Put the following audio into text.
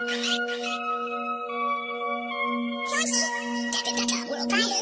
教師食べか